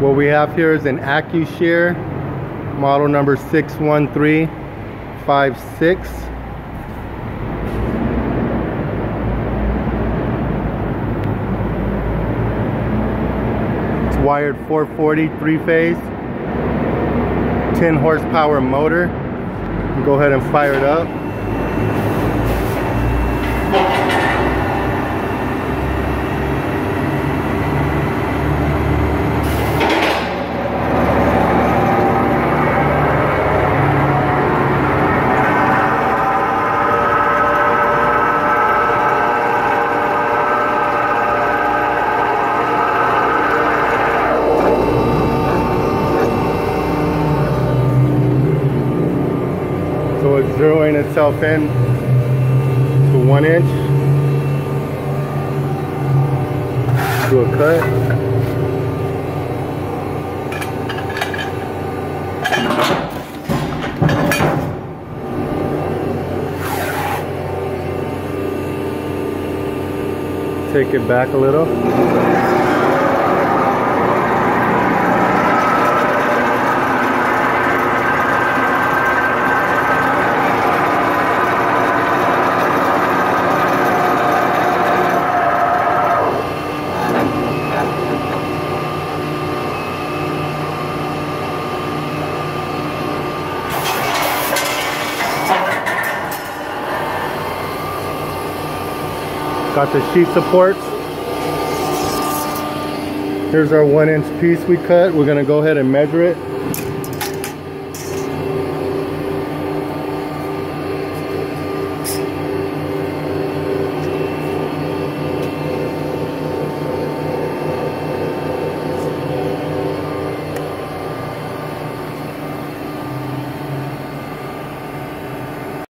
What we have here is an Accurshear model number 61356. It's wired 440 three phase, 10 horsepower motor. Go ahead and fire it up. Zeroing itself in to one inch. Do a cut. Take it back a little. Got the sheet supports. Here's our one inch piece we cut. We're gonna go ahead and measure it.